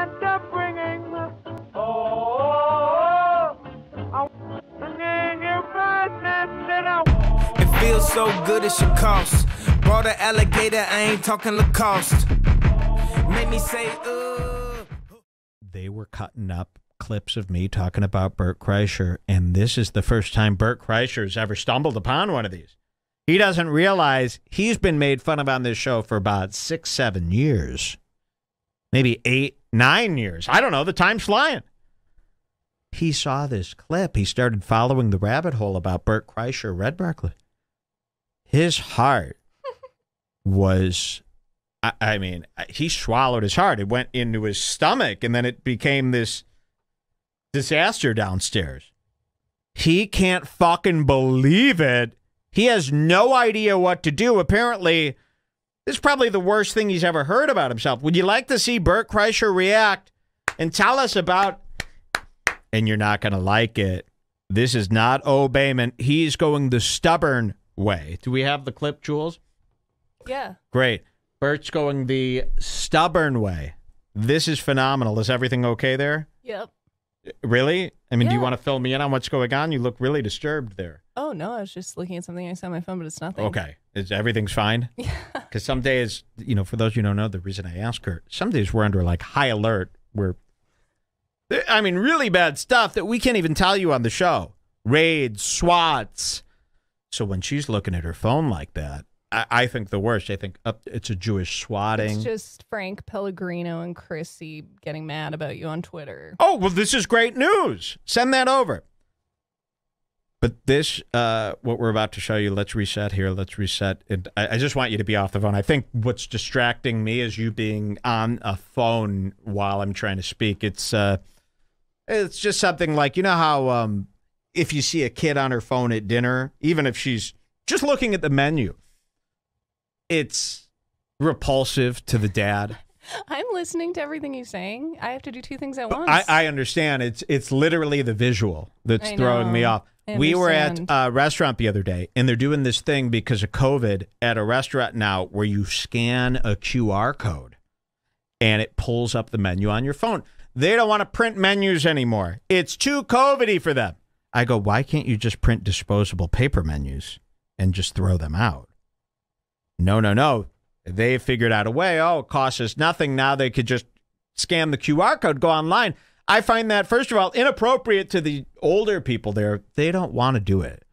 end up bringing. Oh, I'm bringing you business in a. It feels so good it should cost. Brought an alligator, I ain't talking Lacoste. Make me say, uh. they were cutting up clips of me talking about Bert Kreischer, and this is the first time Bert Kreischer's ever stumbled upon one of these. He doesn't realize he's been made fun of on this show for about six, seven years, maybe eight, nine years. I don't know. The time's flying. He saw this clip. He started following the rabbit hole about Bert Kreischer, Red Barkley. His heart was I, I mean, he swallowed his heart. It went into his stomach, and then it became this disaster downstairs. He can't fucking believe it. He has no idea what to do. Apparently, this is probably the worst thing he's ever heard about himself. Would you like to see Bert Kreischer react and tell us about? And you're not going to like it. This is not Obeyman. He's going the stubborn way. Do we have the clip, Jules? Yeah. Great. Bert's going the stubborn way. This is phenomenal. Is everything okay there? Yep. Really? I mean, do you want to fill me in on what's going on? You look really disturbed there. Oh no, I was just looking at something I saw on my phone, but it's nothing. Okay. Is everything's fine? Yeah. Because some days, you know, for those you don't know, the reason I ask her, some days we're under like high alert. We're, I mean, really bad stuff that we can't even tell you on the show. Raids, SWATs. So when she's looking at her phone like that, I, I think the worst. I think uh, it's a Jewish swatting. It's just Frank Pellegrino and Chrissy getting mad about you on Twitter. Oh, well, this is great news. Send that over. But this, uh, what we're about to show you, let's reset here. Let's reset. And I, I just want you to be off the phone. I think what's distracting me is you being on a phone while I'm trying to speak. It's, uh, it's just something like you know how um, if you see a kid on her phone at dinner, even if she's just looking at the menu, it's repulsive to the dad. I'm listening to everything he's saying. I have to do two things at once. I, I understand. It's it's literally the visual that's I throwing me off. I We were at a restaurant the other day, and they're doing this thing because of COVID at a restaurant now where you scan a QR code and it pulls up the menu on your phone. They don't want to print menus anymore. It's too COVIDy for them. I go, why can't you just print disposable paper menus and just throw them out? No, no, no. They figured out a way. Oh, it costs us nothing. Now they could just scan the QR code, go online. I find that, first of all, inappropriate to the older people there. They don't want to do it.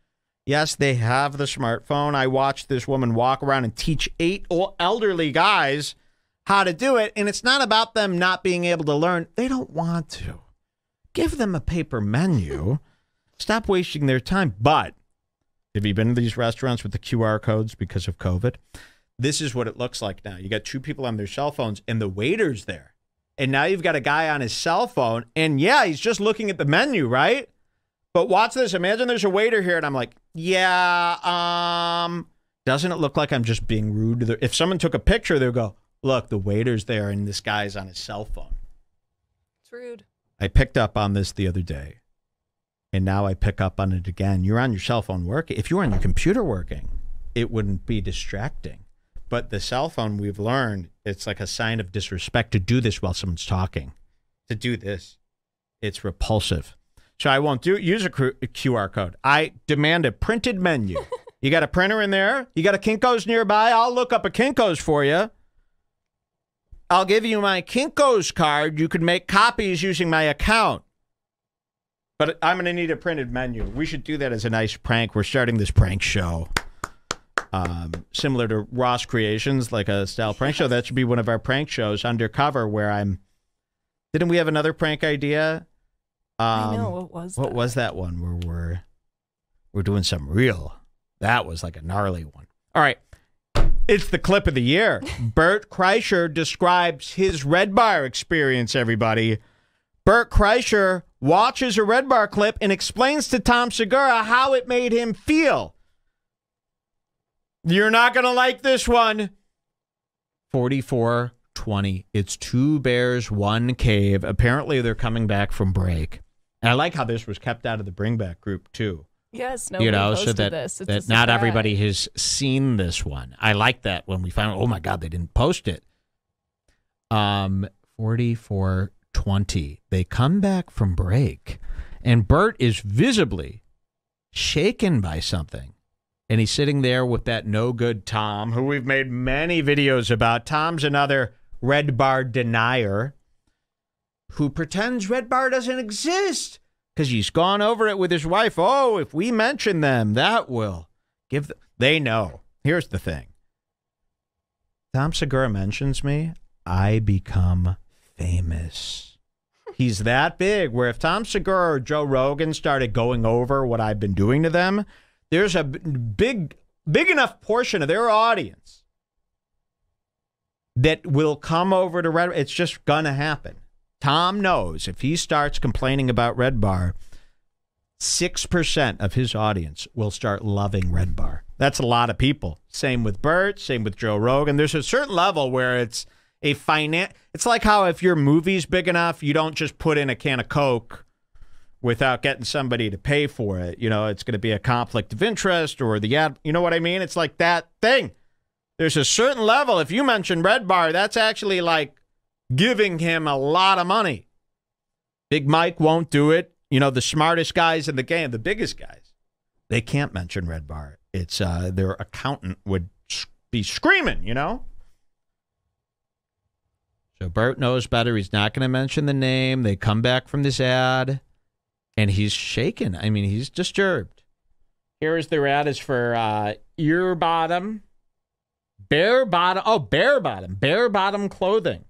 Yes, they have the smartphone. I watched this woman walk around and teach eight elderly guys how to do it. And it's not about them not being able to learn. They don't want to. Give them a paper menu. Stop wasting their time. But have you been to these restaurants with the QR codes because of COVID? This is what it looks like now. You got two people on their cell phones and the waiter's there. And now you've got a guy on his cell phone. And yeah, he's just looking at the menu, right? But watch this. Imagine there's a waiter here, and I'm like, yeah, um, doesn't it look like I'm just being rude to the if someone took a picture, they'll go, look, the waiter's there and this guy's on his cell phone. it's rude. I picked up on this the other day, and now I pick up on it again. You're on your cell phone working. If you were on your computer working, it wouldn't be distracting. But the cell phone, we've learned, it's like a sign of disrespect to do this while someone's talking. To do this, it's repulsive. So I won't do use a QR code. I demand a printed menu. you got a printer in there? You got a Kinko's nearby? I'll look up a Kinko's for you. I'll give you my Kinko's card. You can make copies using my account. But I'm going to need a printed menu. We should do that as a nice prank. We're starting this prank show. Um, similar to Ross Creations, like a style prank show. That should be one of our prank shows undercover where I'm. Didn't we have another prank idea? Um, I know what was What that? was that one where we're we're doing some real? That was like a gnarly one. All right. It's the clip of the year. Bert Kreischer describes his Red Bar experience, everybody. Bert Kreischer watches a Red Bar clip and explains to Tom Segura how it made him feel. You're not going to like this one. 44 20. It's two bears, one cave. Apparently, they're coming back from break. And I like how this was kept out of the bring back group, too Yes, no, you know, so that, that not everybody has seen this one. I like that when we found, oh my God, they didn't post it. Um, 44 20. They come back from break, and Bert is visibly shaken by something. And he's sitting there with that no good Tom, who we've made many videos about. Tom's another red bar denier who pretends red bar doesn't exist because he's gone over it with his wife. Oh, if we mention them, that will give. The- they know. Here's the thing Tom Segura mentions me, I become famous. He's that big where if Tom Segura or Joe Rogan started going over what I've been doing to them, there's a big, big enough portion of their audience that will come over to Red. It's just gonna happen. Tom knows if he starts complaining about Red Bar, six percent of his audience will start loving Red Bar. That's a lot of people. Same with Bert. Same with Joe Rogan. There's a certain level where it's a finance. It's like how if your movie's big enough, you don't just put in a can of Coke without getting somebody to pay for it. You know, it's going to be a conflict of interest or the ad. You know what I mean? It's like that thing. There's a certain level. If you mention Red Bar, that's actually like giving him a lot of money. Big Mike won't do it. You know, the smartest guys in the game, the biggest guys, they can't mention Red Bar. It's uh, their accountant would be screaming, you know? So Bert knows better. He's not going to mention the name. They come back from this ad, and he's shaken. I mean, he's disturbed. Here is the ad is for uh, ear bottom, bare bottom. Oh, bare bottom, bare bottom clothing.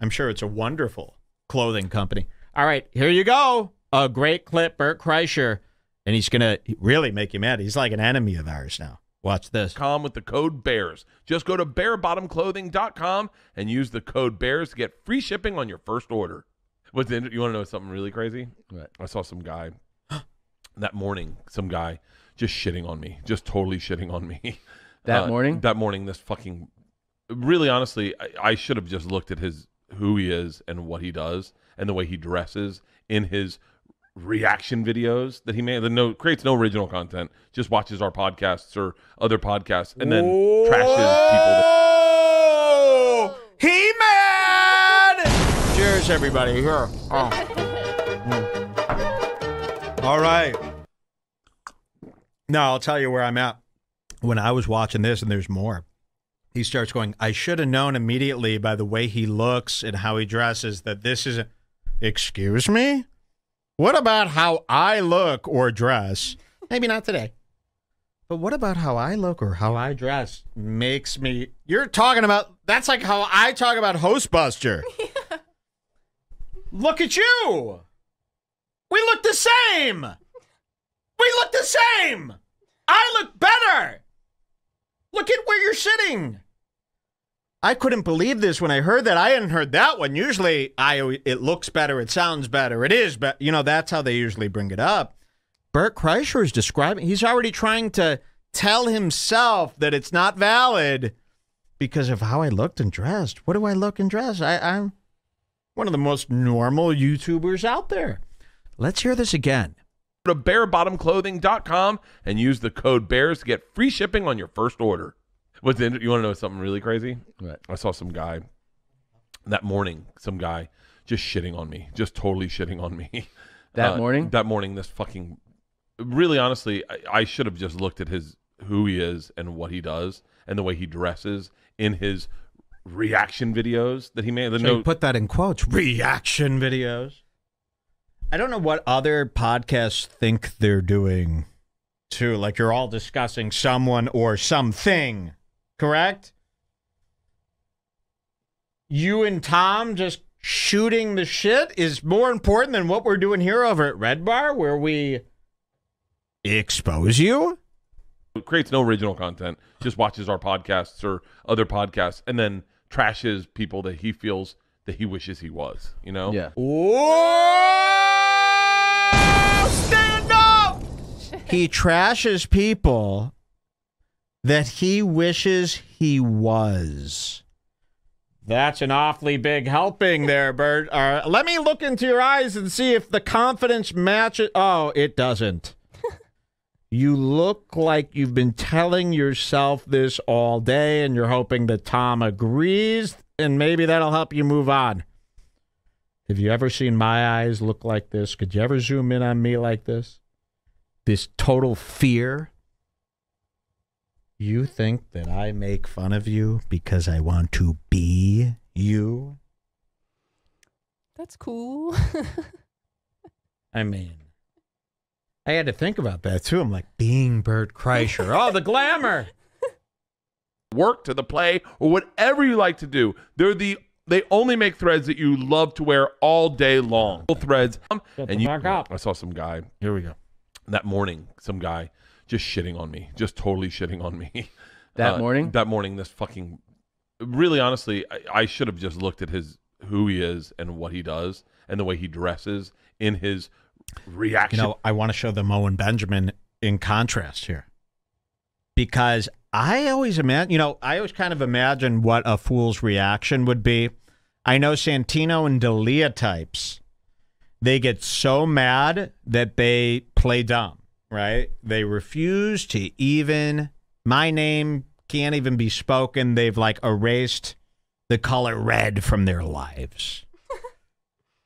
I'm sure it's a wonderful clothing company. All right, here you go. A great clip, Bert Kreischer, and he's gonna really make you mad. He's like an enemy of ours now. Watch this. com with the code BEARS. Just go to bearbottomclothing.com and use the code BEARS to get free shipping on your first order. What's the, you want to know something really crazy? What? I saw some guy that morning, some guy just shitting on me, just totally shitting on me. That Uh, morning? That morning, this fucking really honestly, I, I should have just looked at his who he is and what he does and the way he dresses in his reaction videos that he made. The no creates no original content, just watches our podcasts or other podcasts and then trashes people. That, Oh, he mad! Cheers, everybody. Here. Oh. Mm. All right. Now I'll tell you where I'm at. When I was watching this, and there's more. He starts going. I should have known immediately by the way he looks and how he dresses that this isn't. Excuse me. What about how I look or dress? Maybe not today. But what about how I look or how I dress makes me? You're talking about that's like how I talk about Hostbuster. look at you. We look the same. We look the same. I look better. Look at where you're sitting. I couldn't believe this when I heard that. I hadn't heard that one. Usually, I it looks better, it sounds better, it is, but you know that's how they usually bring it up. Bert Kreischer is describing. He's already trying to tell himself that it's not valid because of how I looked and dressed. What do I look and dress? I, I'm one of the most normal YouTubers out there. Let's hear this again. go to bearbottomclothing.com and use the code BEARS to get free shipping on your first order. What's the, you want to know something really crazy? What? I saw some guy that morning, some guy just shitting on me, just totally shitting on me. That Uh, morning? That morning, this fucking. Really, honestly, I, I should have just looked at his who he is and what he does and the way he dresses in his reaction videos that he made. The So no, you put that in quotes. Reaction videos. I don't know what other podcasts think they're doing too. Like you're all discussing someone or something, correct? You and Tom just shooting the shit is more important than what we're doing here over at Red Bar, where we expose you. It creates no original content, just watches our podcasts or other podcasts, and then trashes people that he feels that he wishes he was. You know? Yeah. Whoa! Stand up! he trashes people that he wishes he was. That's an awfully big helping there, Bert. Uh, let me look into your eyes and see if the confidence matches. Oh, it doesn't. You look like you've been telling yourself this all day, and you're hoping that Tom agrees, and maybe that'll help you move on. Have you ever seen my eyes look like this? Could you ever zoom in on me like this? This total fear. You think that I make fun of you because I want to be you? That's cool. I mean, I had to think about that too. I'm like, being Bert Kreischer. oh, the glamour. work to the play or whatever you like to do. They're the they only make threads that you love to wear all day long. Threads. Shut the and you, up. I saw some guy Here we go. that morning. Some guy just shitting on me, just totally shitting on me. That Uh, morning? That morning. This fucking. Really, honestly, I, I should have just looked at his who he is and what he does and the way he dresses in his You reaction. know, I want to show the Mo and Benjamin in contrast here. Because I always imagine, you know, I always kind of imagine what a fool's reaction would be. I know Santino and D'Elia types, they get so mad that they play dumb, right? They refuse to even, my name can't even be spoken. They've like erased the color red from their lives.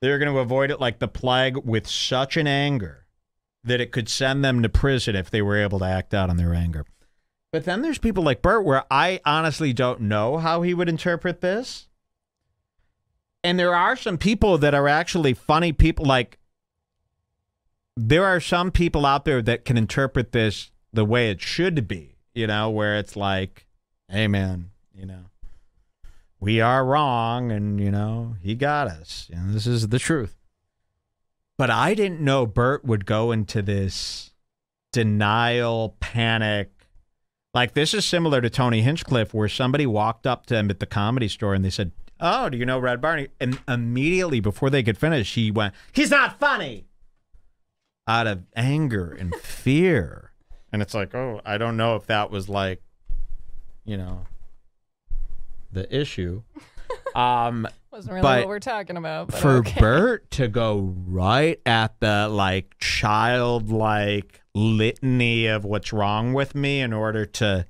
They're going to avoid it like the plague with such an anger that it could send them to prison if they were able to act out on their anger. But then there's people like Bert where I honestly don't know how he would interpret this. And there are some people that are actually funny people. Like, there are some people out there that can interpret this the way it should be, you know, where it's like, hey, man, you know, we are wrong and, you know, he got us. Know, this is the truth. But I didn't know Bert would go into this denial, panic. Like this is similar to Tony Hinchcliffe, where somebody walked up to him at the comedy store and they said, "Oh, do you know Red Barney?" And immediately before they could finish, he went, "He's not funny," out of anger and fear. And it's like, oh, I don't know if that was like, you know, the issue. Um, Wasn't really But what we're talking about. But for okay. Bert to go right at the like childlike litany of what's wrong with me in order to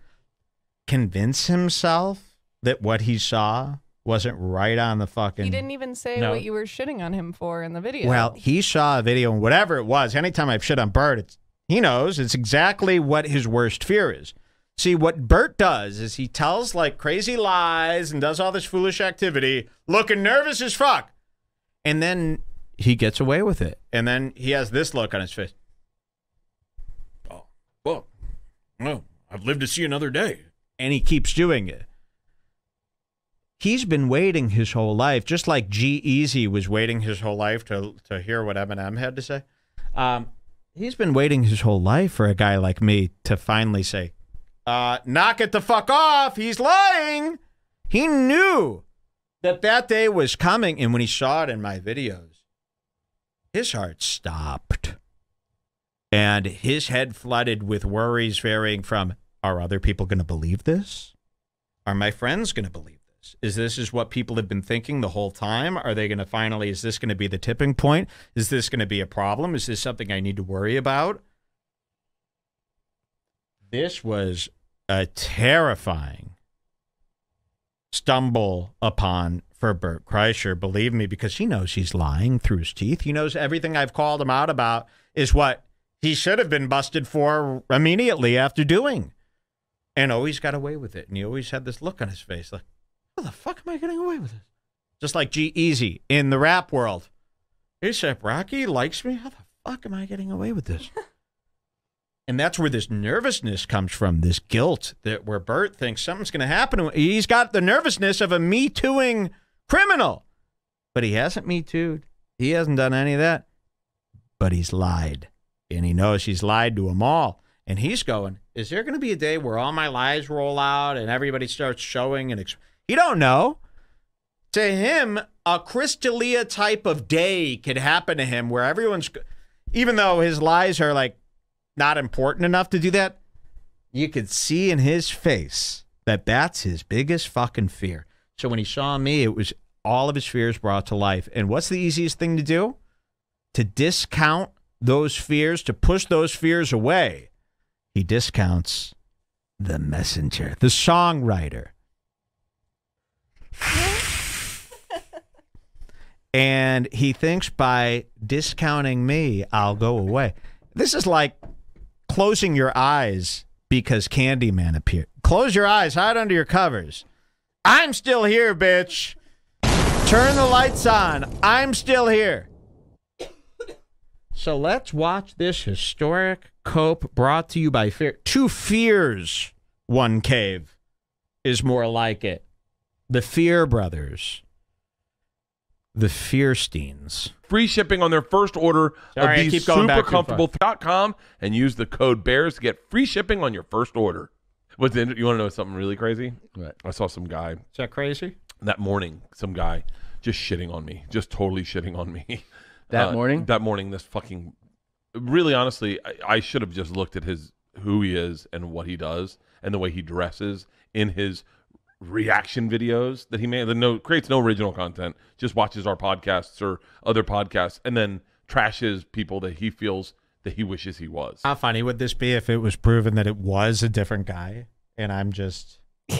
convince himself that what he saw wasn't right on the fucking He didn't even say No. what you were shitting on him for in the video. well, he saw a video and whatever it was. Anytime I've shit on Bert, it's he knows it's exactly what his worst fear is. See, what Bert does is he tells like crazy lies and does all this foolish activity, looking nervous as fuck. And then he gets away with it. And then he has this look on his face. Oh, well, well, I've lived to see another day. And he keeps doing it. He's been waiting his whole life, just like G-Eazy was waiting his whole life to to hear what Eminem had to say. Um, he's been waiting his whole life for a guy like me to finally say, uh, knock it the fuck off. He's lying. He knew that that day was coming. And when he saw it in my videos, his heart stopped. And his head flooded with worries varying from, are other people going to believe this? Are my friends going to believe this? Is this is what people have been thinking the whole time? Are they going to finally, is this going to be the tipping point? Is this going to be a problem? Is this something I need to worry about? This was a terrifying stumble upon for Bert Kreischer, believe me, because he knows he's lying through his teeth. He knows everything I've called him out about is what he should have been busted for immediately after doing. And always got away with it. And he always had this look on his face like, how the fuck am I getting away with this? Just like G-Eazy in the rap world. ASAP Rocky likes me. How the fuck am I getting away with this? And that's where this nervousness comes from, this guilt that where Bert thinks something's going to happen. He's got the nervousness of a me tooing criminal, but he hasn't me tooed. He hasn't done any of that, but he's lied. And he knows he's lied to them all. And he's going, Is there going to be a day where all my lies roll out and everybody starts showing? And ex-? you don't know. To him, a Chris D'Elia type of day could happen to him where everyone's, even though his lies are like not important enough to do that, you could see in his face that that's his biggest fucking fear. So when he saw me, it was all of his fears brought to life. And what's the easiest thing to do? To discount those fears, to push those fears away. He discounts the messenger, the songwriter. and he thinks by discounting me, I'll go away. This is like closing your eyes because Candyman appeared. Close your eyes, hide under your covers. I'm still here, bitch. Turn the lights on. I'm still here. So let's watch this historic cope brought to you by Fear. Two fears, one cave is more like it. The Fear Brothers. The Fearsteins. Free shipping on their first order Sorry, I of these keep going back too far. and use the code BEARS to get free shipping on your first order. What's the, you want to know something really crazy? Right. I saw some guy Is that crazy? that morning, some guy just shitting on me, just totally shitting on me. That Uh, morning? That morning, this fucking. Really, honestly, I, I should have just looked at his who he is and what he does and the way he dresses in his reaction videos that he made. That no creates no original content. Just watches our podcasts or other podcasts and then trashes people that he feels that he wishes he was. How funny would this be if it was proven that it was a different guy and I'm just.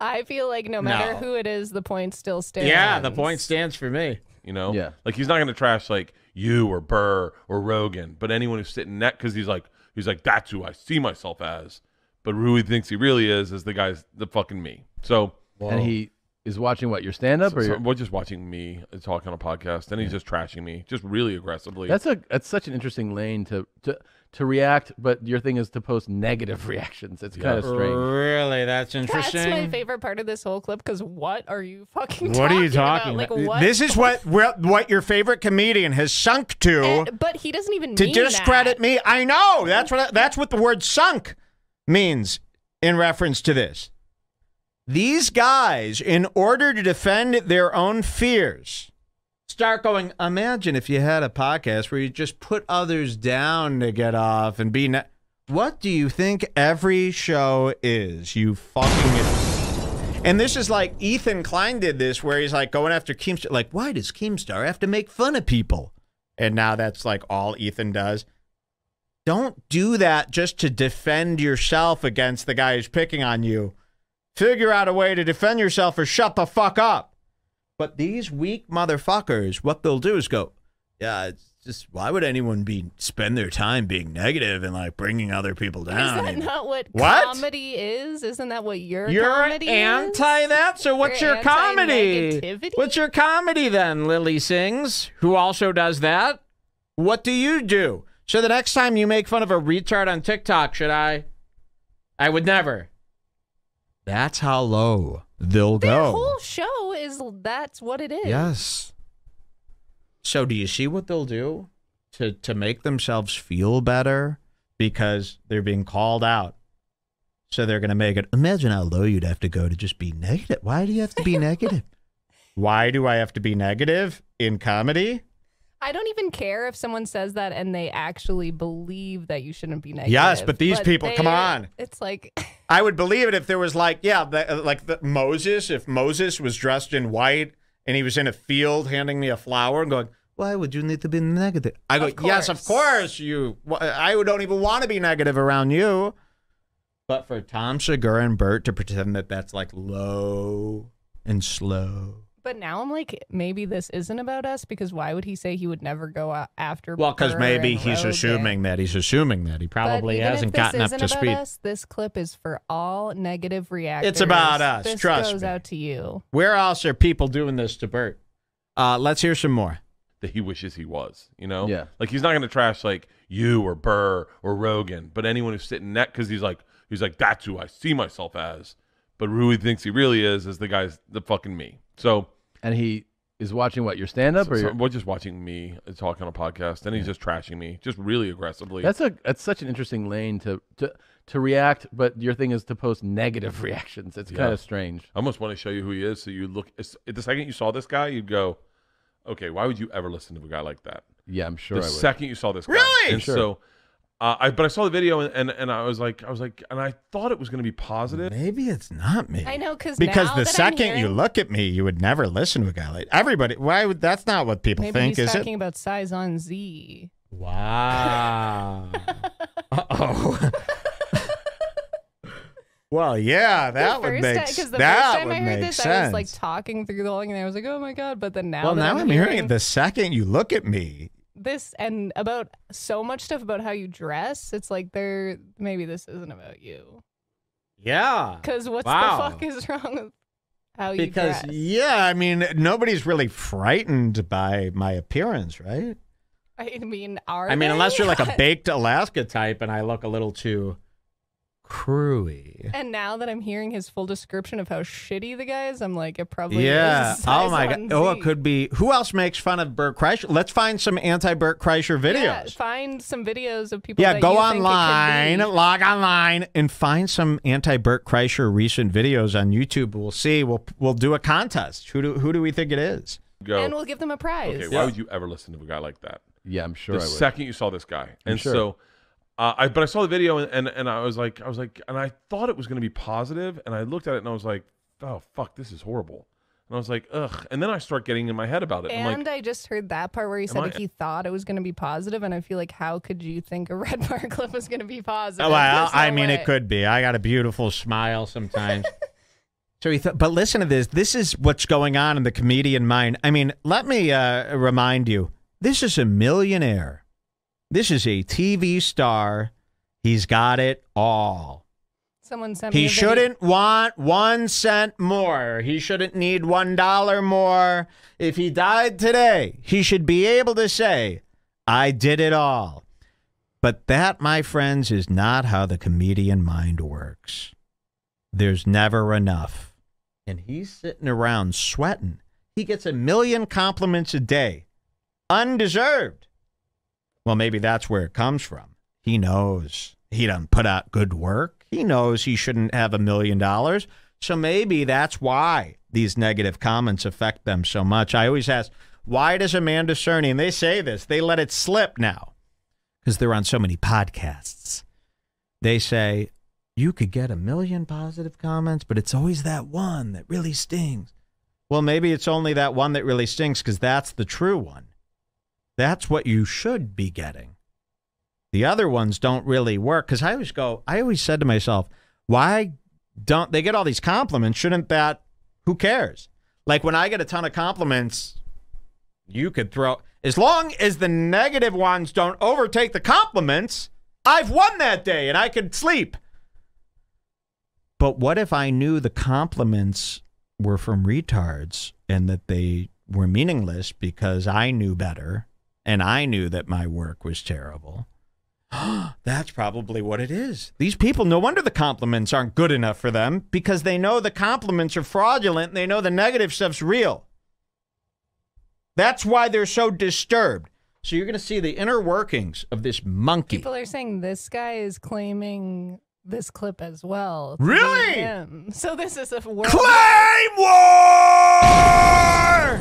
I feel like no matter No. who it is, the point still stands. Yeah, the point stands for me. You know, Yeah. like he's not going to trash like you or Burr or Rogan, but anyone who's sitting next because he's like he's like that's who I see myself as. But who he thinks he really is is the guy's the fucking me. So, And he is watching what your stand up so, or so we're just watching me talk on a podcast, and he's just trashing me, just really aggressively. That's a that's such an interesting lane to to to react, but your thing is to post negative reactions. It's kind of strange. Really, that's interesting. That's my favorite part of this whole clip because what are you fucking What are you talking talking about? about? Like what? This is what what what your favorite comedian has sunk to And- but he doesn't even to mean discredit that. me. I know that's what that's what the word "sunk" means in reference to this. These guys, in order to defend their own fears, start going. Imagine if you had a podcast where you just put others down to get off and be. Ne- what do you think every show is? You fucking. And this is like Ethan Klein did this, where he's like going after Keemstar. Like, why does Keemstar have to make fun of people? And now that's like all Ethan does. Don't do that just to defend yourself against the guy who's picking on you. Figure out a way to defend yourself or shut the fuck up. But these weak motherfuckers, what they'll do is go, yeah, it's just why would anyone be spend their time being negative and like bringing other people down? Is that not what, What? comedy is? Isn't that what your You're comedy anti is? that, so what's You're your comedy? What's your comedy then, Lilly Singh, who also does that? What do you do? So the next time you make fun of a retard on TikTok, should I? I would never. That's how low they'll Their go. The whole show is that's what it is. Yes. So do you see what they'll do to to make themselves feel better because they're being called out? So they're going to make it. Imagine how low you'd have to go to just be negative. Why do you have to be negative? Why do I have to be negative in comedy? I don't even care if someone says that and they actually believe that you shouldn't be negative. Yes, but these people, come on. It's like I would believe it if there was like, yeah, the, uh, like the Moses. If Moses was dressed in white and he was in a field handing me a flower and going, "Why would you need to be negative?" I go, Of "Yes, of course. you. I don't even want to be negative around you." But for Tom Segura and Bert to pretend that that's like low and slow. But now I'm like, maybe this isn't about us because why would he say he would never go a- after? Well, because Burr maybe and he's Rogan? assuming that he's assuming that he probably even hasn't if this gotten up isn't to about speed. Us, this clip is for all negative reactors. It's about us, This trust goes me. out to you. Where else are people doing this to Bert? Uh, let's hear some more. that he wishes he was. You know, Yeah. Like he's not going to trash like you or Burr or Rogan, but anyone who's sitting next because he's like he's like that's who I see myself as. But who he thinks he really is is the guy's the fucking me. So, And he is watching what your stand up so, or so just watching me talk on a podcast, and he's just trashing me, just really aggressively. That's a that's such an interesting lane to to to react, but your thing is to post negative reactions. It's Yeah. kind of strange. I almost want to show you who he is, so you look. The second you saw this guy, you'd go, "Okay, why would you ever listen to a guy like that?" Yeah, I'm sure the I would. second you saw this guy. Really? And Sure. so, uh, I but I saw the video and, and and I was like, I was like, and I thought it was going to be positive. Maybe it's not me. I know because Because the that I'm second you look at me, you would never listen to a guy like everybody. Why would that's not what people maybe think, he's is talking it? about size on Z. Wow. uh oh. Well, yeah, that the would first make time, because the that first time would I heard this, sense. I was like talking through the whole thing, and I was like, "Oh my god!" But then now, well, that now I'm, I'm hearing hearing it the second you look at me. This and about so much stuff about how you dress, it's like there maybe this isn't about you. Yeah. Because what's Wow. the fuck is wrong with how you Because dress? yeah, I mean, nobody's really frightened by my appearance, right? I mean, are I mean, they? unless you're like a baked Alaska type, and I look a little too crewy. And now that I'm hearing his full description of how shitty the guy is, I'm like, it probably Yeah. is. Oh my god. on Oh, it could be. Who else makes fun of Bert Kreischer? Let's find some anti-Bert Kreischer videos. Yeah, find some videos of people. Yeah, that go you think it could online, be. log online, and find some anti-Bert Kreischer recent videos on YouTube. We'll see. We'll we'll do a contest. Who do who do we think it is? Go. and we'll give them a prize. okay, why would you ever listen to a guy like that? Yeah, I'm sure the I would. second you saw this guy, and sure. so, uh, I but I saw the video and, and and I was like, I was like, and I thought it was going to be positive, and I looked at it and I was like, oh fuck, this is horrible, and I was like, ugh, and then I start getting in my head about it. I'm And like, I just heard that part where he said I- if he thought it was going to be positive, and I feel like how could you think a red bar clip was going to be positive? well, There's no I mean, way. it could be. I got a beautiful smile sometimes. so he thought, but listen to this. This is what's going on in the comedian mind. I mean, let me uh, remind you. This is a millionaire. This is a TV star. He's got it all. Someone sent me. He shouldn't want one cent more. He shouldn't need one dollar more. If he died today, he should be able to say, I did it all. But that, my friends, is not how the comedian mind works. There's never enough. And he's sitting around sweating. He gets a million compliments a day, undeserved. Well, maybe that's where it comes from. He knows he doesn't put out good work. He knows he shouldn't have a million dollars. So maybe that's why these negative comments affect them so much. I always ask, why does Amanda Cerny, and they say this, they let it slip now because they're on so many podcasts. They say, you could get a million positive comments, but it's always that one that really stings. Well, maybe it's only that one that really stings because that's the true one. That's what you should be getting. The other ones don't really work because I always go, I always said to myself, why don't they get all these compliments? Shouldn't that, who cares? Like when I get a ton of compliments, you could throw, as long as the negative ones don't overtake the compliments, I've won that day and I could sleep. But what if I knew the compliments were from retards and that they were meaningless because I knew better and I knew that my work was terrible? That's probably what it is. These people, no wonder the compliments aren't good enough for them because they know the compliments are fraudulent and they know the negative stuff's real. That's why they're so disturbed. So you're going to see the inner workings of this monkey. People are saying this guy is claiming this clip as well. Really? him. So this is a world. Claim war!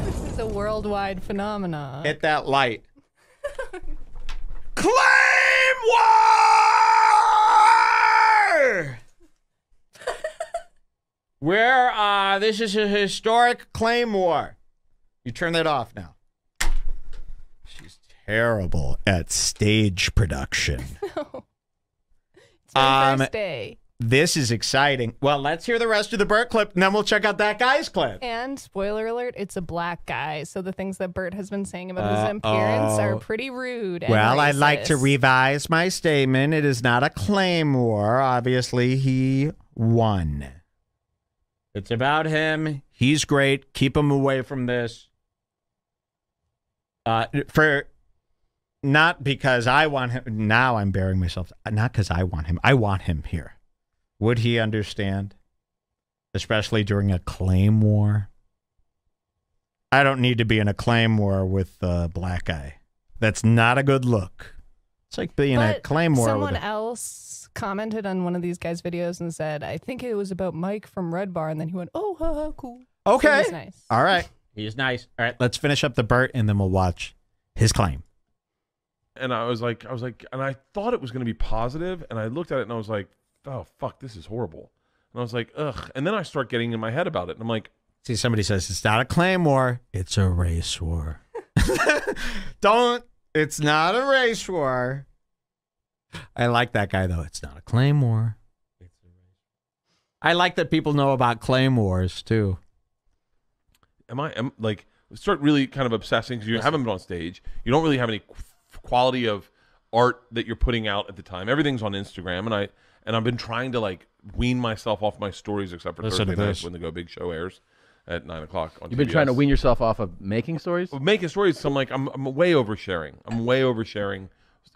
This is a worldwide phenomenon. Hit that light. Claim war! Where uh this is a historic claim war. You turn that off now. She's terrible at stage production. It's my um, first day. This is exciting. Well, let's hear the rest of the Bert clip, and then we'll check out that guy's clip. And spoiler alert, it's a black guy. So the things that Bert has been saying about his appearance are pretty rude. And Well, I'd like to revise my statement. It is not a claim war. Obviously, he won. It's about him. He's great. Keep him away from this. Uh, for not because I want him. Now I'm bearing myself. Not because I want him. I want him here. Would he understand? Especially during a claim war. I don't need to be in a claim war with a black guy. That's not a good look. It's like being a claim war Someone with a, else commented on one of these guys' videos and said, "I think it was about Mike from Red Bar," and then he went, "Oh, haha, cool." Okay. he's nice. All right. He's nice. All right, let's finish up the Bert and then we'll watch his claim. and I was like, I was like, and I thought it was going to be positive, and I looked at it and I was like, oh fuck, this is horrible, and I was like, ugh, and then I start getting in my head about it, and I'm like, See, somebody says it's not a claim war, it's a race war. Don't, it's not a race war. I like that guy though. It's not a claim war. I like that people know about claim wars too. am I am like start really kind of obsessing because you haven't been on stage. You don't really have any qu- quality of art that you're putting out at the time. Everything's on Instagram, and I and I've been trying to like wean myself off my stories, except for Listen to Thursday night this. when the Go Big Show airs at nine o'clock on. You've been trying to wean yourself off of making stories. making stories. So I'm like, I'm, I'm way oversharing. I'm way oversharing,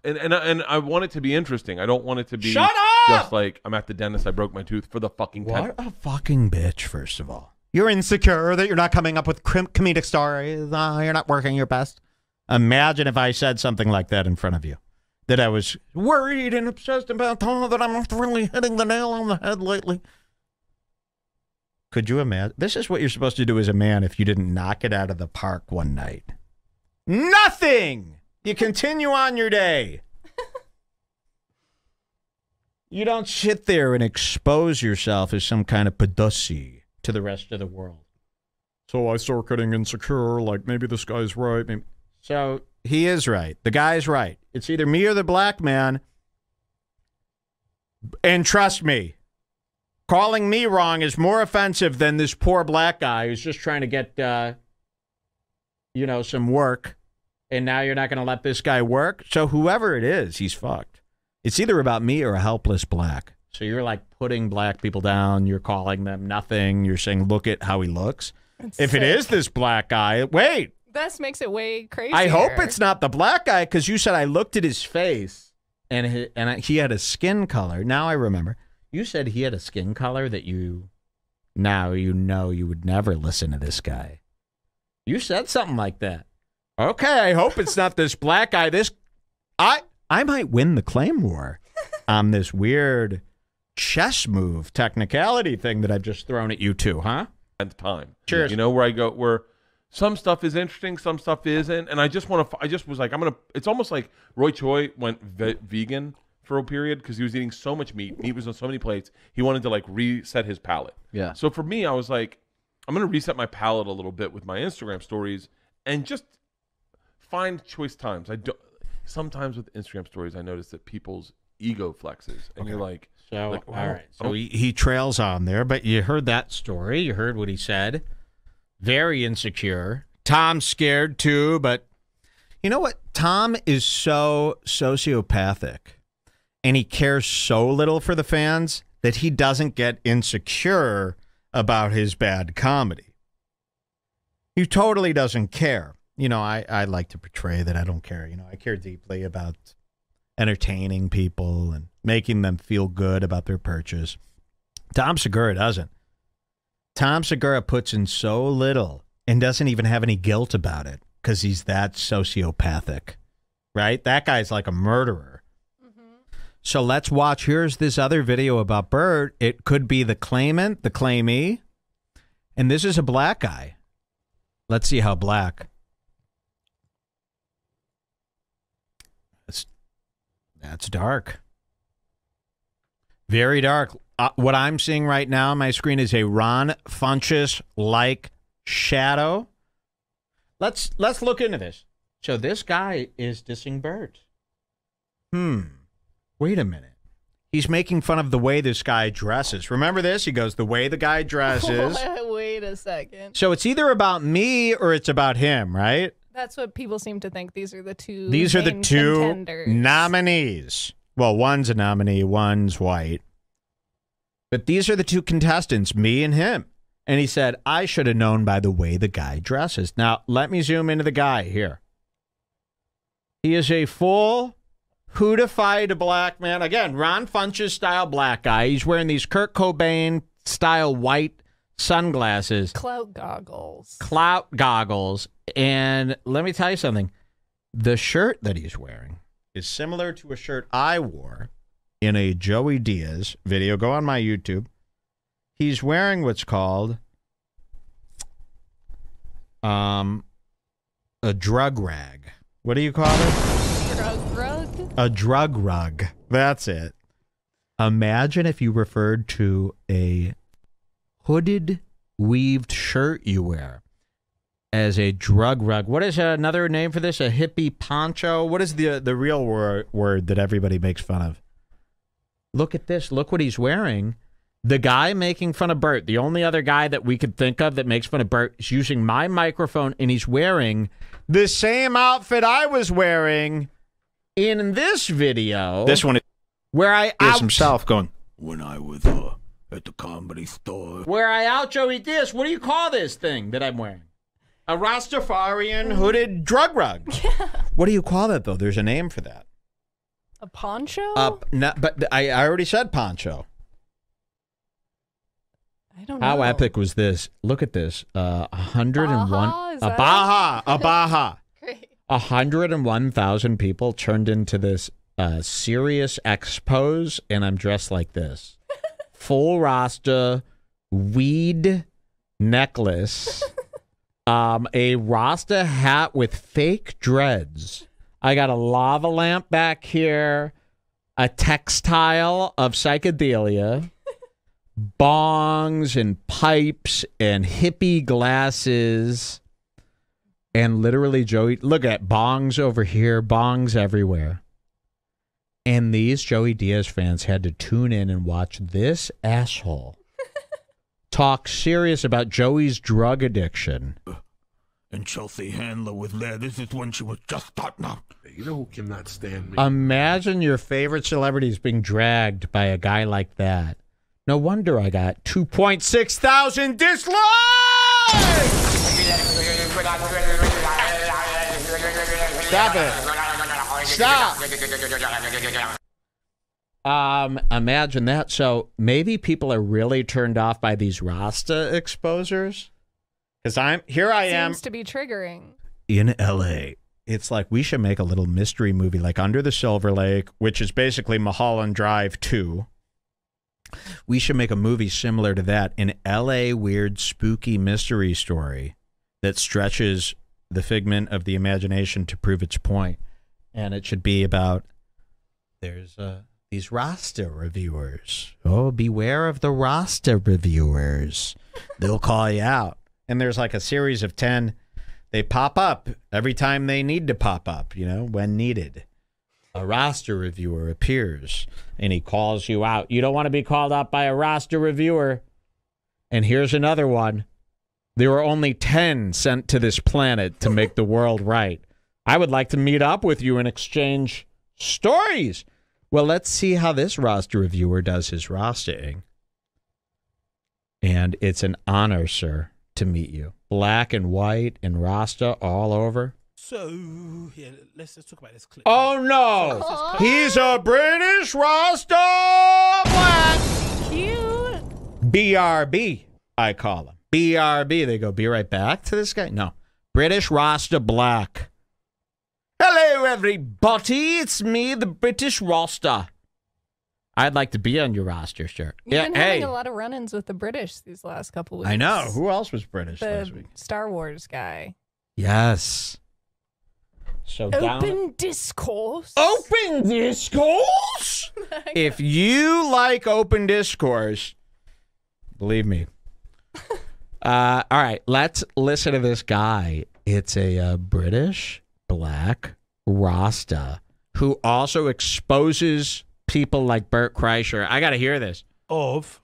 and and I- and I want it to be interesting. I don't want it to be Shut up! just like I'm at the dentist. I broke my tooth for the fucking What tenth. a fucking bitch! First of all, you're insecure that you're not coming up with crim- comedic stories. Uh, you're not working your best. Imagine if I said something like that in front of you. That I was worried and obsessed about oh, that I'm not really hitting the nail on the head lately. Could you imagine? This is what you're supposed to do as a man if you didn't knock it out of the park one night. Nothing. You continue on your day. You don't sit there and expose yourself as some kind of pussy to the rest of the world. So I start getting insecure, like maybe this guy's right. Maybe. So he is right. The guy's right. It's either me or the black man. And trust me, calling me wrong is more offensive than this poor black guy who's just trying to get, uh, you know, some work. And now you're not going to let this guy work. So whoever it is, he's fucked. It's either about me or a helpless black. So you're like putting black people down. You're calling them nothing. You're saying, look at how he looks. It's If it sick. is this black guy, wait. This makes it way crazy. I hope it's not the black guy because you said I looked at his face and he, and I, he had a skin color. Now I remember. You said he had a skin color that you now you know you would never listen to this guy. You said something like that. Okay, I hope it's not this black guy. This I I might win the claim war on this weird chess move technicality thing that I've just thrown at you too, huh? tenth time. Cheers. You know where I go where some stuff is interesting, some stuff isn't, and I just want to. I just was like, I'm gonna. It's almost like Roy Choi went ve- vegan for a period because he was eating so much meat. Meat was on so many plates. He wanted to like reset his palate. Yeah. So for me, I was like, I'm gonna reset my palate a little bit with my Instagram stories and just find choice times. I don't. Sometimes with Instagram stories, I notice that people's ego flexes, and you're like, So Like, all wow. right. So oh. he, he trails on there, but you heard that story. You heard what he said. Very insecure. Tom's scared too, but you know what? Tom is so sociopathic and he cares so little for the fans that he doesn't get insecure about his bad comedy. He totally doesn't care. You know, I, I like to portray that I don't care. You know, I care deeply about entertaining people and making them feel good about their purchase. Tom Segura doesn't. Tom Segura puts in so little and doesn't even have any guilt about it because he's that sociopathic, right? That guy's like a murderer. Mm-hmm. So let's watch. Here's this other video about Bird. It could be the claimant, the claimee, and this is a black guy. Let's see how black. That's that's dark. Very dark. Uh, what I'm seeing right now on my screen is a Ron Funches like shadow. Let's let's look into this. So this guy is dissing Bert. Hmm. Wait a minute. He's making fun of the way this guy dresses. Remember this? He goes, the way the guy dresses. Wait a second. so it's either about me or it's about him, right? That's what people seem to think. These are the two. These are the two contenders. nominees. Well, one's a nominee, one's white. But these are the two contestants, me and him. And he said, I should have known by the way the guy dresses. Now, let me zoom into the guy here. He is a full hoodified black man. Again, Ron Funches style black guy. He's wearing these Kurt Cobain style white sunglasses clout goggles. clout goggles. And let me tell you something. The shirt that he's wearing is similar to a shirt I wore in a Joey Diaz video. Go on my YouTube. He's wearing what's called um a drug rag. What do you call it? Drug rug. A drug rug. That's it. Imagine if you referred to a hooded weaved shirt you wear as a drug rug. What is another name for this? A hippie poncho? What is the the real word, word that everybody makes fun of? Look at this. Look what he's wearing. The guy making fun of Bert, the only other guy that we could think of that makes fun of Bert is using my microphone and he's wearing the same outfit I was wearing in this video. This one where I is out, himself going, When I was uh, at the comedy store. where I out Joey this. What do you call this thing that I'm wearing? A Rastafarian hooded drug rug. What do you call that though? There's a name for that. A poncho? Up, no, but I, I already said poncho. I don't know. How epic was this? Look at this. Uh, 101 Baja, is a Baja, a Baja. Great. 101,000 people turned into this uh, serious expose, and I'm dressed like this. Full Rasta, weed necklace, um, a Rasta hat with fake dreads. I got a lava lamp back here, a textile of psychedelia, bongs and pipes and hippie glasses. And literally, Joey, look at bongs over here, bongs everywhere. And these Joey Diaz fans had to tune in and watch this asshole talk serious about Joey's drug addiction. And Chelsea Handler was there. This is when she was just starting out. You know who cannot stand me? Imagine your favorite celebrities being dragged by a guy like that. No wonder I got 2.6 thousand dislikes! Stop it. Stop. Um, imagine that. So maybe people are really turned off by these Rasta exposers. Because I'm here I am Seems to be triggering. in LA. It's like we should make a little mystery movie like Under the Silver Lake, which is basically Mulholland Drive 2. We should make a movie similar to that, an LA weird spooky mystery story that stretches the figment of the imagination to prove its point. And it should be about there's uh, these Rasta reviewers. Oh, beware of the Rasta reviewers. They'll call you out. And there's like a series of 10 they pop up every time they need to pop up, you know, when needed. A roster reviewer appears and he calls you out. You don't want to be called out by a roster reviewer. And here's another one. There were only 10 sent to this planet to make the world right. I would like to meet up with you and exchange stories. Well, let's see how this roster reviewer does his rostering. And it's an honor, sir, to meet you. Black and white and Rasta all over. So yeah, let's let's talk about this clip. Oh no! He's a British Rasta black. Cute. BRB, I call him. BRB. They go, be right back to this guy? No. British Rasta black. Hello, everybody. It's me, the British Rasta. I'd like to be on your roster, sure. You've yeah, been hey. having a lot of run-ins with the British these last couple weeks. I know. Who else was British last The week? Star Wars guy. Yes. So down. Open discourse. Open discourse? if you like open discourse, believe me. uh, all right, let's listen to this guy. It's a uh, British black Rasta who also exposes people like Bert Kreischer. I got to hear this. of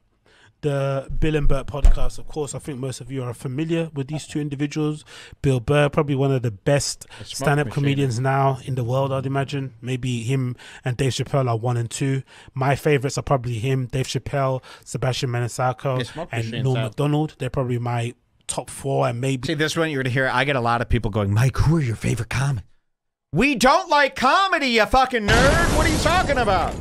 the Bill and Bert podcast. Of course, I think most of you are familiar with these two individuals. Bill Burr, probably one of the best The stand-up machine. comedians now in the world. I'd imagine maybe him and Dave Chappelle are one and two. My favorites are probably him, Dave Chappelle, Sebastian The Maniscalco, and machine's Norm. Macdonald. They're probably my top four, and maybe See, this one you're going to hear. I get a lot of people going, Mike, who are your favorite comics? We don't like comedy, you fucking nerd. What are you talking about?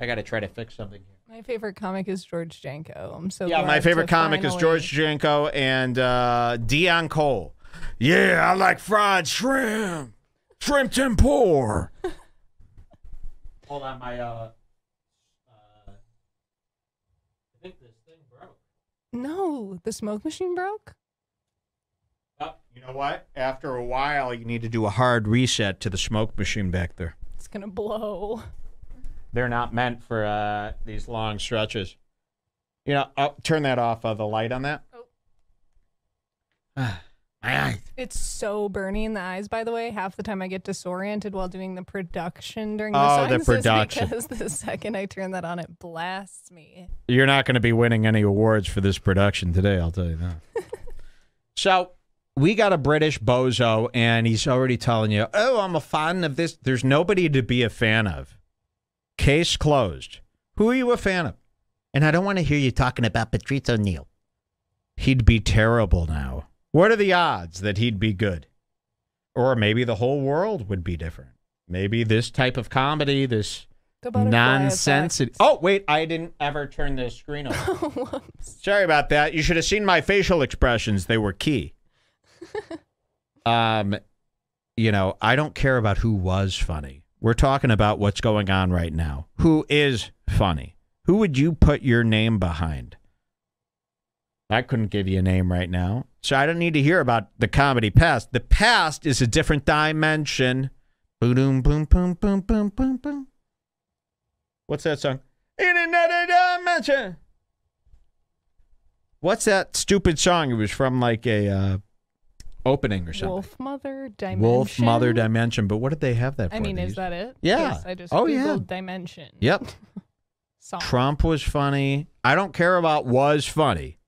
I got to try to fix something here. My favorite comic is George Janko. I'm so Yeah, glad my favorite to comic is George Janko and uh, Deon Cole. Yeah, I like fried shrimp, shrimp tempura. Hold on, my uh, uh, I think this thing broke. No, the smoke machine broke. Oh, you know what? After a while, you need to do a hard reset to the smoke machine back there. It's gonna blow. They're not meant for uh, these long stretches. You know, I'll turn that off. Uh, the light on that. Oh. My eyes. It's so burning in the eyes, by the way. Half the time I get disoriented while doing the production during the Oh, the production. because the second I turn that on, it blasts me. You're not going to be winning any awards for this production today, I'll tell you that. so, we got a British bozo, and he's already telling you, oh, I'm a fan of this. There's nobody to be a fan of. Case closed. Who are you a fan of? And I don't want to hear you talking about Patrice O'Neill. He'd be terrible now. What are the odds that he'd be good? Or maybe the whole world would be different. Maybe this type of comedy, this nonsense. Oh, wait, I didn't ever turn the screen on. Sorry about that. You should have seen my facial expressions. They were key. um, you know, I don't care about who was funny. We're talking about what's going on right now. Who is funny? Who would you put your name behind? I couldn't give you a name right now. So I don't need to hear about the comedy past. The past is a different dimension. Boom, boom, boom, boom, boom, boom, boom. What's that song? In another dimension. What's that stupid song? It was from like a uh, opening or something. Wolfmother Dimension. Wolfmother Dimension. But what did they have that for? I mean, is that it? Yeah. Yes, I just Oh, Googled yeah. Dimension. Yep. Song. Trump was funny. I don't care about was funny.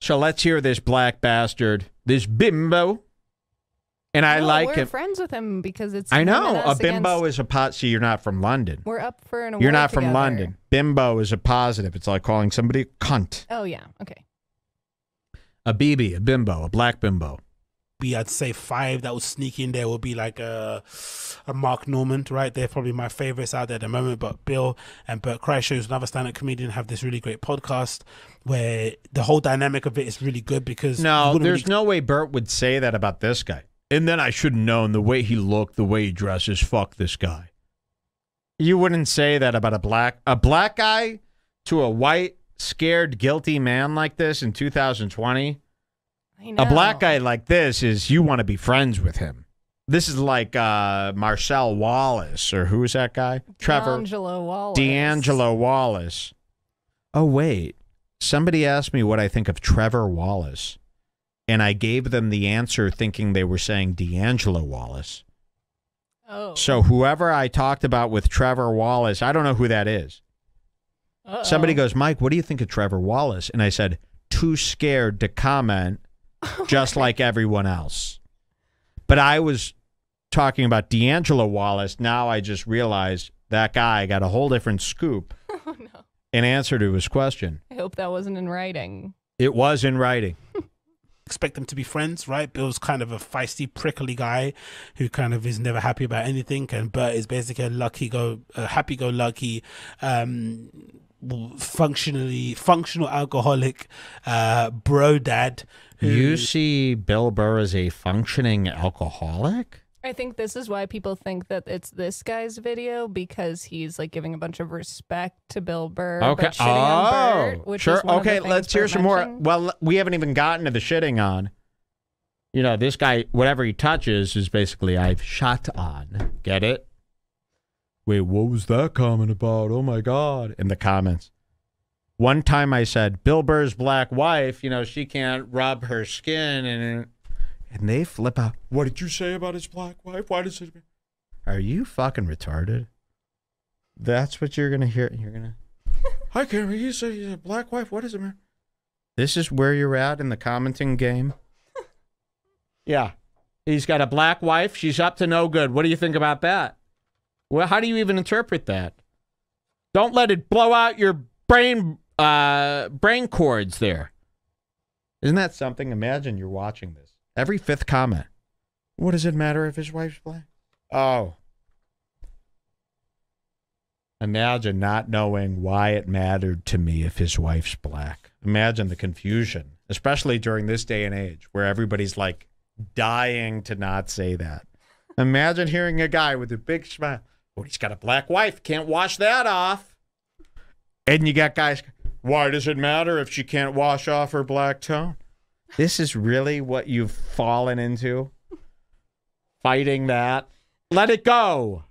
So let's hear this black bastard, this bimbo. And I No, like we're him. friends with him because it's. I him and know. A us bimbo against- is a pot. See, you're not from London. We're up for an award. You're not from together. London. Bimbo is a positive. It's like calling somebody a cunt. Oh yeah. Okay. A BB, a bimbo, a black bimbo. be I'd say five that would sneak in there would be like a a Mark Normand, right? They're probably my favorites out there at the moment. But Bill and Bert Kreischer, who's another stand-up comedian, have this really great podcast where the whole dynamic of it is really good because No, there's really- no way Bert would say that about this guy. And then I should have known the way he looked, the way he dresses. Fuck this guy. You wouldn't say that about a black a black guy to a white, scared, guilty man like this in 2020. A black guy like this is you want to be friends with him. This is like uh, Marcel Wallace or who's that guy? Trevor D'Angelo Wallace. D'Angelo Wallace. Oh, wait. Somebody asked me what I think of Trevor Wallace, and I gave them the answer thinking they were saying D'Angelo Wallace. Oh. So, whoever I talked about with Trevor Wallace, I don't know who that is. Uh-oh. Somebody goes, Mike, what do you think of Trevor Wallace? And I said, too scared to comment, just like everyone else. But I was talking about D'Angelo Wallace. Now I just realized that guy got a whole different scoop Oh no. in answer to his question. I hope that wasn't in writing. It was in writing. expect them to be friends, right? Bill's kind of a feisty, prickly guy who kind of is never happy about anything, and Bert is basically a lucky go, a happy-go-lucky, um, functionally functional alcoholic, uh, bro dad. Who, You see Bill Burr as a functioning alcoholic? I think this is why people think that it's this guy's video because he's like giving a bunch of respect to Bill Burr. Okay. But shitting on Bert, oh, which sure. is one of the Okay, let's hear Bert some more. Well, we haven't even gotten to the shitting on. You know, this guy, whatever he touches is basically I've shot on. Get it? Wait, what was that comment about? Oh my God. In the comments. One time I said, Bill Burr's black wife, you know, she can't rub her skin and and they flip out. What did you say about his black wife? Why does it Are you fucking retarded? That's what you're gonna hear. You're gonna Hi Cameron, you said he's a black wife. What is it, man? This is where you're at in the commenting game. yeah. He's got a black wife. She's up to no good. What do you think about that? Well, how do you even interpret that? Don't let it blow out your brain uh brain cords there. Isn't that something? Imagine you're watching this. Every fifth comment. What does it matter if his wife's black? Oh. Imagine not knowing why it mattered to me if his wife's black. Imagine the confusion, especially during this day and age where everybody's like dying to not say that. Imagine hearing a guy with a big smile. Oh, he's got a black wife. Can't wash that off. And you got guys, why does it matter if she can't wash off her black tone? This is really what you've fallen into? Fighting that? Let it go.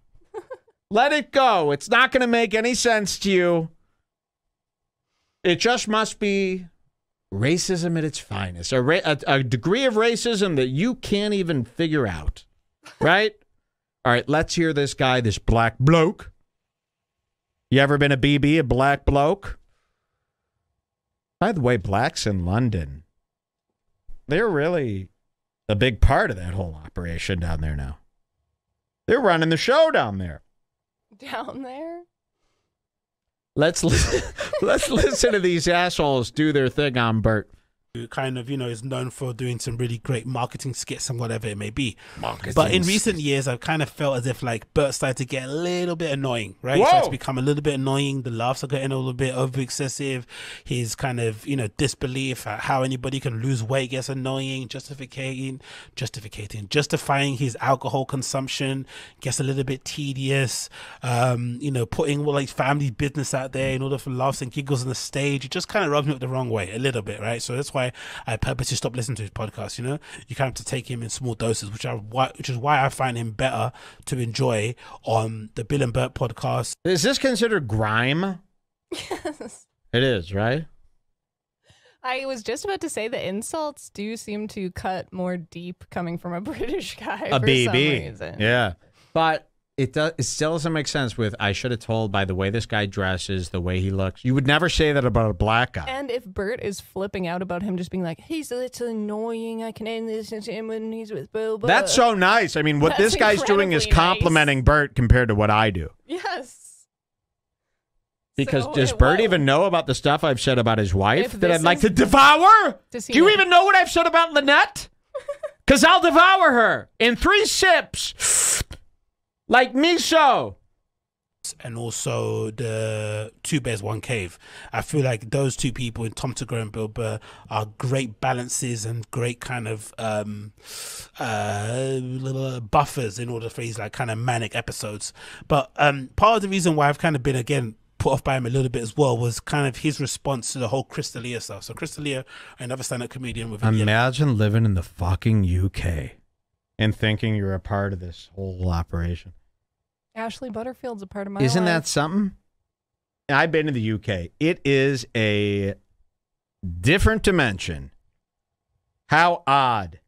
Let it go. It's not going to make any sense to you. It just must be racism at its finest, a, a, a degree of racism that you can't even figure out, right? All right, let's hear this guy, this black bloke. You ever been a BB, a black bloke? By the way, blacks in London, they're really a big part of that whole operation down there now. They're running the show down there. Down there? Let's li- let's listen to these assholes do their thing on Bert. Who kind of you know is known for doing some really great marketing skits and whatever it may be. But in recent years, I've kind of felt as if like Bert started to get a little bit annoying, right? Whoa! to become a little bit annoying. The laughs are getting a little bit over excessive. His kind of you know disbelief at how anybody can lose weight gets annoying. Justifying, justifying, justifying his alcohol consumption gets a little bit tedious. Um, you know, putting all like family business out there in order for laughs and giggles on the stage, it just kind of rubs me up the wrong way a little bit, right? So that's why I purposely stopped listening to his podcast. You know, you kind of have to take him in small doses, which I which is why I find him better to enjoy on the Bill and Bert podcast. Is this considered grime? Yes. It is, right? I was just about to say the insults do seem to cut more deep coming from a British guy a for BB. some reason. Yeah. But it does it still doesn't make sense with I should have told by the way this guy dresses, the way he looks. You would never say that about a black guy. And if Bert is flipping out about him just being like, he's a little annoying, I can end this to him when he's with Bill. That's so nice. I mean, what That's this guy's doing is incredibly nice. complimenting Bert compared to what I do. Yes. Because So, does Bert even know about the stuff I've said about his wife If that I'd like to devour? Does he Do you know- even know what I've said about Lynette? Because I'll devour her in three sips, like miso. and also the Two Bears One Cave. I feel like those two people, in Tom Segura and Bill Burr, are great balances and great kind of um, uh, little buffers in order for these like kind of manic episodes. But um, part of the reason why I've kind of been again put off by him a little bit as well was kind of his response to the whole Chris D'Elia stuff. So Chris D'Elia, another stand-up comedian with Imagine living in the fucking UK and thinking you're a part of this whole operation. Ashley Butterfield's a part of my Isn't life. that something? I've been to the UK. It is a different dimension. How odd.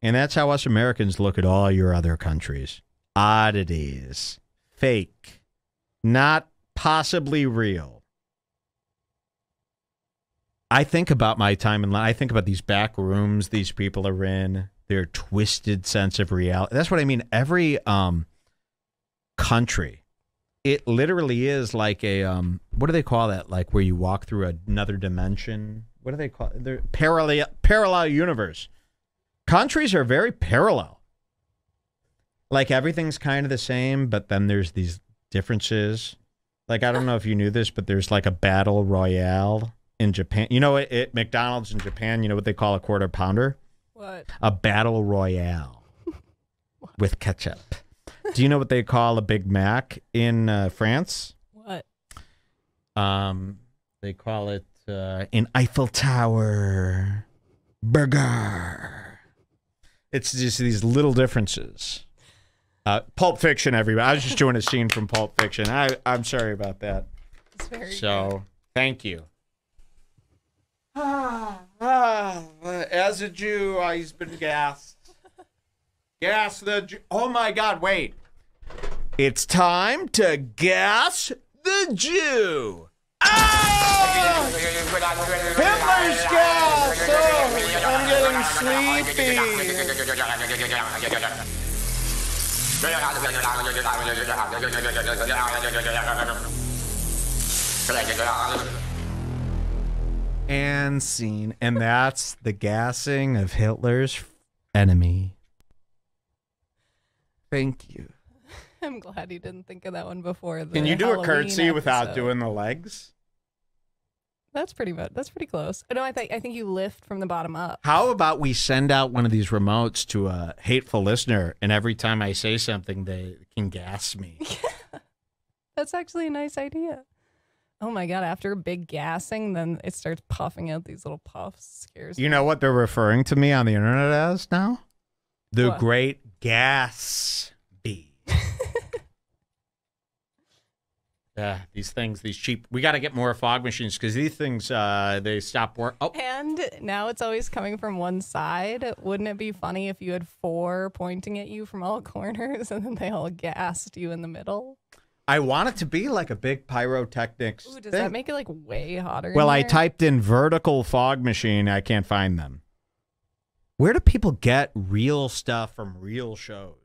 And that's how us Americans look at all your other countries. Oddities. Fake. Not possibly real. I think about my time in. I think about these back rooms these people are in, their twisted sense of reality. That's what I mean. Every um country. It literally is like a um what do they call that? Like where you walk through another dimension. What do they call it? They're parallel parallel universe. Countries are very parallel. Like everything's kind of the same, but then there's these differences. Like I don't know if you knew this, but there's like a battle royale in Japan. You know, at, at McDonald's in Japan, you know what they call a quarter pounder? What? A battle royale with ketchup. Do you know what they call a Big Mac in uh, France? What? Um, they call it uh, an Eiffel Tower burger. It's just these little differences. Uh, Pulp Fiction, everybody. I was just doing a scene from Pulp Fiction. I, I'm sorry about that. It's very So, thank you. Ah, ah, as a Jew, I've been gassed. Gas the Jew. Oh my God, wait. It's time to gas the Jew. Ah! Hitler's gas! Oh, I'm getting sleepy. And scene. And that's the gassing of Hitler's enemy. Thank you. I'm glad you didn't think of that one before. The Can you do a Halloween curtsy without doing the legs? That's pretty much. That's pretty close. No, I think I think you lift from the bottom up. How about we send out one of these remotes to a hateful listener, and every time I say something, they can gas me? That's actually a nice idea. Oh my god! After a big gassing, then it starts puffing out these little puffs. Scares You me. know what they're referring to me on the internet as now? The What? Great Gas Bee. Uh, these things, these cheap. We got to get more fog machines because these things, uh, they stop work. Oh, And now it's always coming from one side. Wouldn't it be funny if you had four pointing at you from all corners and then they all gassed you in the middle? I want it to be like a big pyrotechnics. Ooh, does thing. that make it like way hotter? in Well, I typed in vertical fog machine. I can't find them. Where do people get real stuff from real shows?